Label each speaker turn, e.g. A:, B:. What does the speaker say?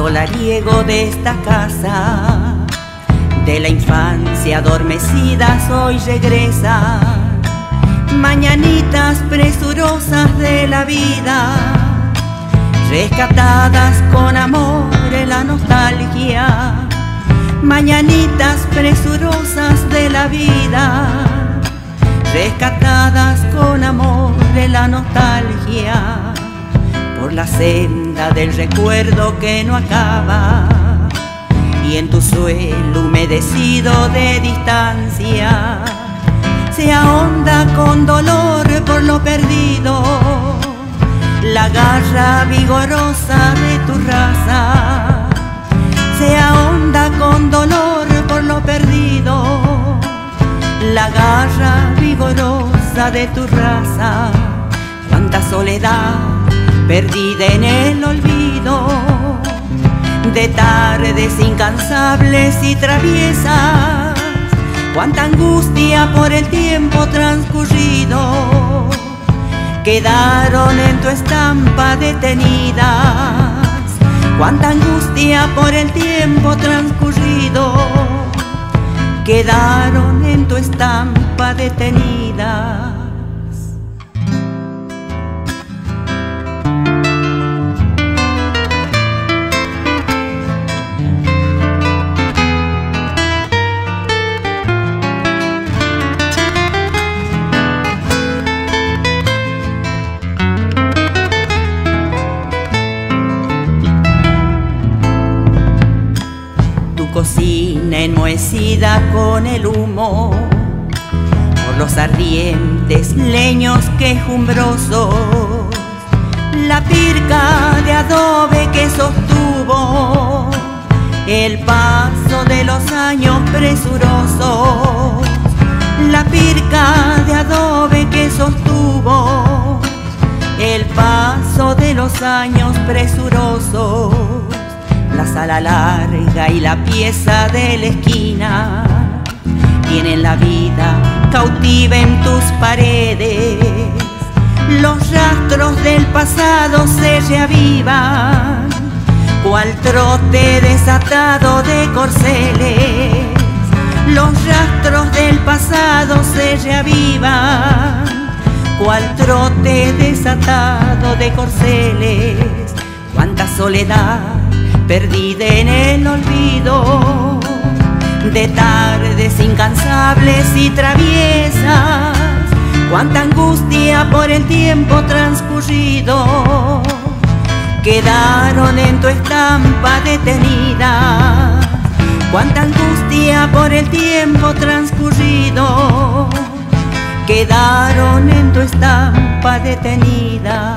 A: solariego de esta casa, de la infancia adormecida hoy regresa. Mañanitas presurosas de la vida, rescatadas con amor en la nostalgia. Mañanitas presurosas de la vida, rescatadas con amor en la nostalgia por la senda del recuerdo que no acaba. Y en tu suelo humedecido de distancia se ahonda con dolor por lo perdido la garra vigorosa de tu raza. Se ahonda con dolor por lo perdido la garra vigorosa de tu raza. Cuánta soledad perdida en el olvido de tardes incansables y traviesas. Cuánta angustia por el tiempo transcurrido quedaron en tu estampa detenidas. Cuánta angustia por el tiempo transcurrido quedaron en tu estampa detenida. Cocina enmohecida con el humo por los ardientes leños quejumbrosos, la pirca de adobe que sostuvo el paso de los años presurosos, la pirca de adobe que sostuvo el paso de los años presurosos la sala larga y la pieza de la esquina tienen la vida cautiva en tus paredes. Los rastros del pasado se reavivan, cual trote desatado de corceles. Los rastros del pasado se reavivan, cual trote desatado de corceles. Cuánta soledad perdida en el olvido de tardes incansables y traviesas. Cuánta angustia por el tiempo transcurrido quedaron en tu estampa detenida. Cuánta angustia por el tiempo transcurrido quedaron en tu estampa detenida.